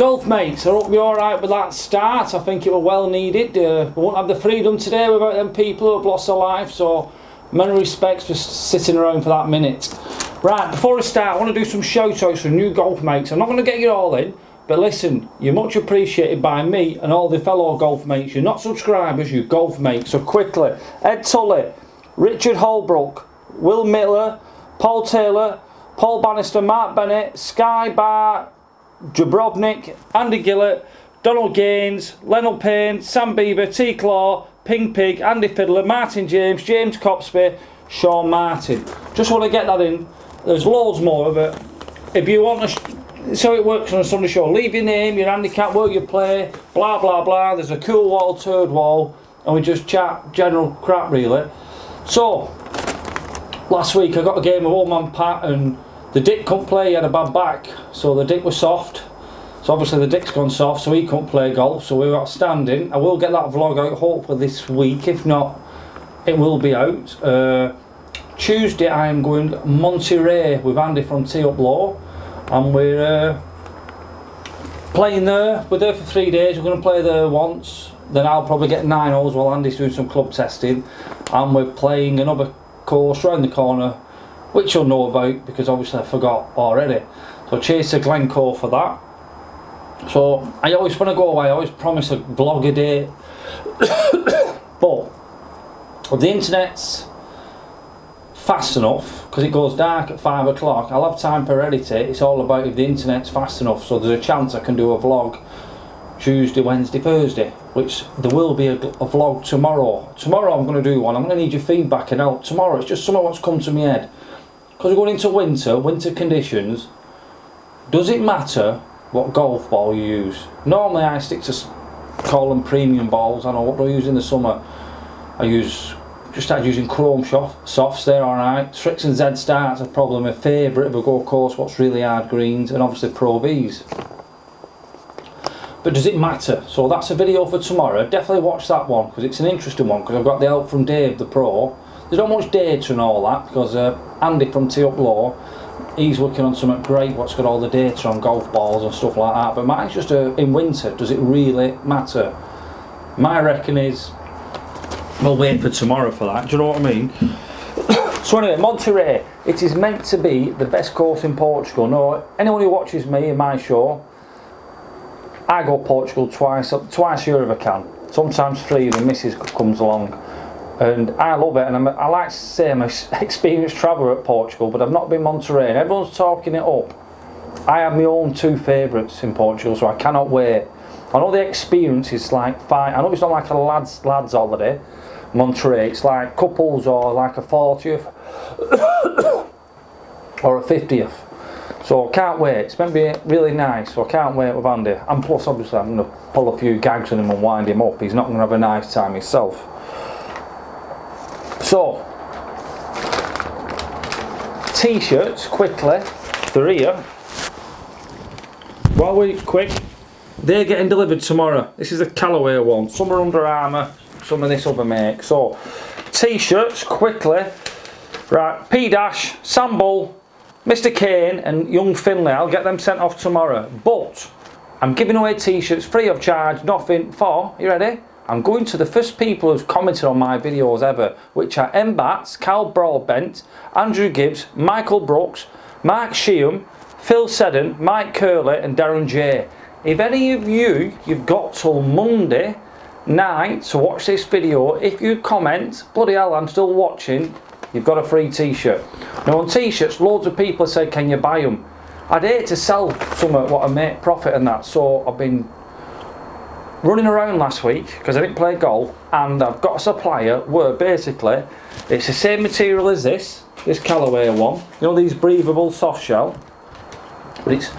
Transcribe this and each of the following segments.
Golf mates, I hope you're alright with that start. I think it was well needed. Uh, we won't have the freedom today without them people who have lost their life, so many respects for sitting around for that minute. Right, before I start, I want to do some shout outs for new golf mates. I'm not going to get you all in, but listen, you're much appreciated by me and all the fellow golf mates. You're not subscribers, you're golf mates. So quickly, Ed Tully, Richard Holbrook, Will Miller, Paul Taylor, Paul Bannister, Mark Bennett, Sky Bar, Jabrobnik, Andy Gillett, Donald Gaines, Lennell Payne, Sam Bieber, T Claw, Ping Pig, Andy Fiddler, Martin James, James Copsby, Sean Martin. Just want to get that in. There's loads more, but if you want to, so it works on a Sunday show. Leave your name, your handicap, where you play, blah blah blah. There's a cool wall, turd wall, and we just chat general crap really. So last week I got a game of old man Pat and the Dick couldn't play, he had a bad back, so the Dick was soft. So obviously the Dick's gone soft, so he couldn't play golf, so we were outstanding. I will get that vlog out hopefully this week, if not, it will be out. Uh, Tuesday I am going Monte Rei with Andy from TeeUpLo, and we're uh, playing there. We're there for three days, we're going to play there once, then I'll probably get nine holes while Andy's doing some club testing, and we're playing another course round the corner which you'll know about because obviously I forgot already. So chase to Glencoe for that. So I always when I go away I always promise a vlog a day. But the internet's fast enough because it goes dark at five o'clock. I'll have time for edit it it's all about if the internet's fast enough. So there's a chance I can do a vlog Tuesday, Wednesday, Thursday which there will be a, a vlog tomorrow. Tomorrow I'm going to do one. I'm going to need your feedback and help. Tomorrow it's just something what's come to my head because we're going into winter, winter conditions, does it matter what golf ball you use? Normally I stick to call them premium balls. I know what do I use in the summer. I use just started using chrome softs, they're alright. Srixon Z-Stars are probably my favourite if I go course what's really hard greens and obviously Pro Vs. But does it matter? So that's a video for tomorrow. Definitely watch that one because it's an interesting one because I've got the help from Dave the Pro there's not much data and all that because uh, Andy from TeeUpLo, he's working on something great what's got all the data on golf balls and stuff like that. But mine's just uh, in winter, does it really matter? My reckon is, we'll wait for tomorrow for that, do you know what I mean? so anyway, Monte Rei, it is meant to be the best course in Portugal. No, anyone who watches me in my show, I go Portugal twice, twice a year if I can. Sometimes three if the missus comes along and I love it and I'm, I like to say I'm an experienced traveller at Portugal but I've not been Monte Rei and everyone's talking it up. I have my own two favourites in Portugal so I cannot wait. I know the experience is like fine I know it's not like a lads lads holiday Monte Rei it's like couples or like a 40th or a 50th so I can't wait it's going to be really nice so I can't wait with Andy. And plus obviously I'm going to pull a few gags on him and wind him up he's not going to have a nice time himself so, t-shirts, quickly, they're here. While we quick, they're getting delivered tomorrow. This is a Callaway one. Some are Under Armour, some of this other make. So, t-shirts, quickly. Right, P-Dash, Samble, Mr Kane and Young Finley. I'll get them sent off tomorrow. But, I'm giving away t-shirts free of charge, nothing for, you ready? I'm going to the first people who've commented on my videos ever, which are M. Bats, Cal Broadbent, Andrew Gibbs, Michael Brooks, Mark Sheehan, Phil Seddon, Mike Curley and Darren J. If any of you, you've got till Monday night to watch this video, if you comment, bloody hell I'm still watching, you've got a free t-shirt. Now on t-shirts, loads of people have said can you buy them? I'd hate to sell some of what I make profit and that, so I've been running around last week because I didn't play golf and I've got a supplier where basically it's the same material as this, this Callaway one, you know these breathable soft shell, but it's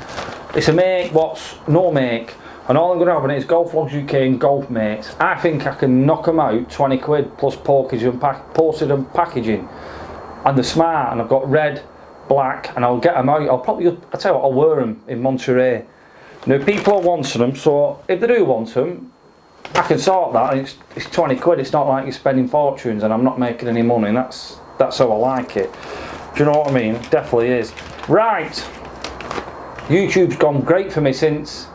it's a make what's no make and all I'm going to have on it is Golf Vlogs UK and Golf Mates. I think I can knock them out 20 quid plus postage and, pack, postage and packaging. And they're smart and I've got red, black and I'll get them out, I'll probably, I'll tell you what, I'll wear them in Monte Rei now people are wanting them, so if they do want them, I can sort that. It's, it's 20 quid. It's not like you're spending fortunes, and I'm not making any money. And that's that's how I like it. Do you know what I mean? Definitely is. Right. YouTube's gone great for me since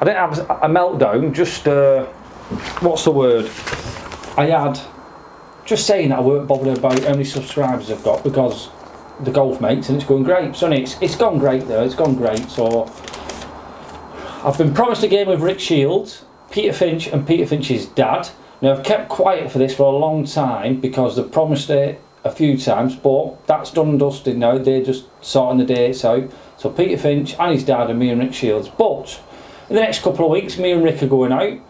I didn't have a meltdown, just, uh, what's the word? I had, just saying that I weren't bothered about how many subscribers I've got because the golf mates and it's going great. So it's, it's gone great though, it's gone great. So I've been promised a game with Rick Shields, Peter Finch and Peter Finch's dad. Now I've kept quiet for this for a long time because they've promised it a few times, but that's done and dusted now. They're just sorting the dates out. So Peter Finch and his dad and me and Rick Shields. But in the next couple of weeks, me and Rick are going out.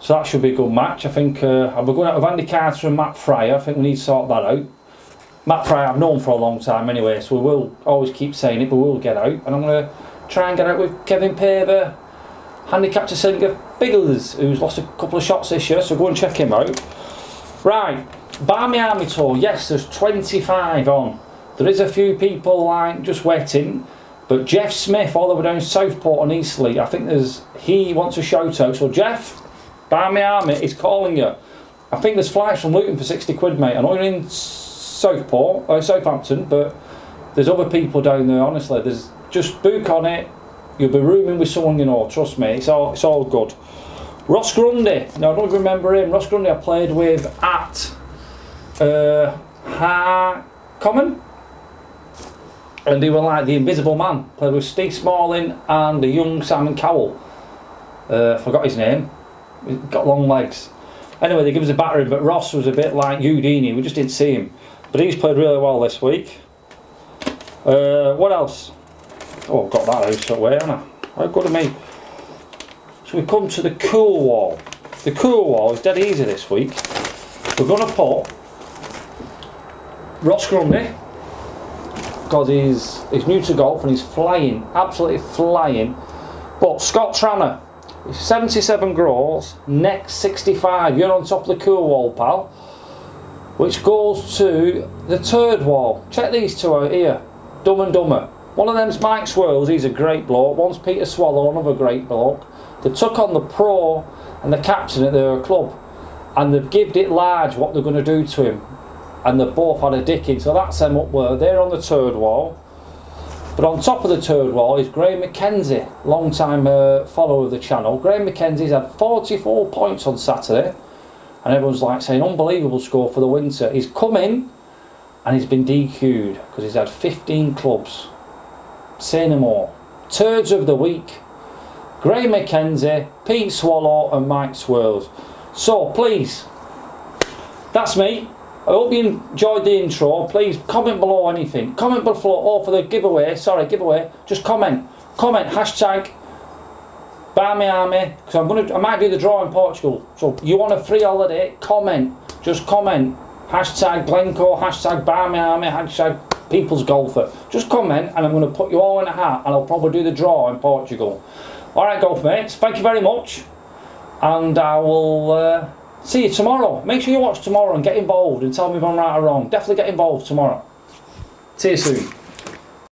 So that should be a good match. I think uh, I'll be going out with Andy Carter and Matt Fryer. I think we need to sort that out. Matt Fryer I've known for a long time anyway, so we will always keep saying it, but we'll get out. And I'm going to try and get out with Kevin Paver, handicap to Singer Biggles, who's lost a couple of shots this year, so go and check him out. Right, Barmy Army Tour, yes, there's 25 on. There is a few people like just waiting, but Jeff Smith, all the way down Southport and Eastleigh, I think there's he wants a shout out. So Jeff, Barmy Army is calling you. I think there's flights from Luton for 60 quid, mate. I know you're in Southport, uh, Southampton, but there's other people down there, honestly. There's just book on it. You'll be rooming with someone you know, trust me, it's all, it's all good. Ross Grundy, now I don't remember him. Ross Grundy I played with at uh, Ha Common. And they were like the Invisible Man. Played with Steve Smalling and the young Simon Cowell. Uh, forgot his name. He's got long legs. Anyway, they give us a battering, but Ross was a bit like Houdini. We just didn't see him. But he's played really well this week. Uh, what else? Oh, I've got that house away, haven't I? How good of me. So we come to the cool wall. The cool wall is dead easy this week. We're going to put Ross Grundy because he's he's new to golf and he's flying, absolutely flying. But Scott Tranner, 77 grows, next 65. You're on top of the cool wall, pal. Which goes to the third wall. Check these two out here. Dumb and Dumber. One of them's Mike Swirls, he's a great bloke. One's Peter Swallow, another great bloke. They took on the pro and the captain at their club and they've given it large what they're going to do to him. And they've both had a dicking so that's them up there they're on the third wall. But on top of the third wall is Graham McKenzie long time uh, follower of the channel. Graham McKenzie's had 44 points on Saturday and everyone's like saying unbelievable score for the winter. He's come in and he's been DQ'd because he's had 15 clubs say no more turds of the week Gray McKenzie Pete Swallow and Mike Swirls so please that's me I hope you enjoyed the intro. Please comment below anything. Comment below or for the giveaway. Sorry, giveaway. Just comment. Comment hashtag Barmy Army because I'm gonna. I might do the draw in Portugal. So you want a free holiday? Comment. Just comment. Hashtag Glencoe. Hashtag Barmy Army. Hashtag People's Golfer. Just comment and I'm going to put you all in a hat and I'll probably do the draw in Portugal. Alright golf mates, thank you very much and I will uh, See you tomorrow. Make sure you watch tomorrow and get involved and tell me if I'm right or wrong. Definitely get involved tomorrow. See you soon.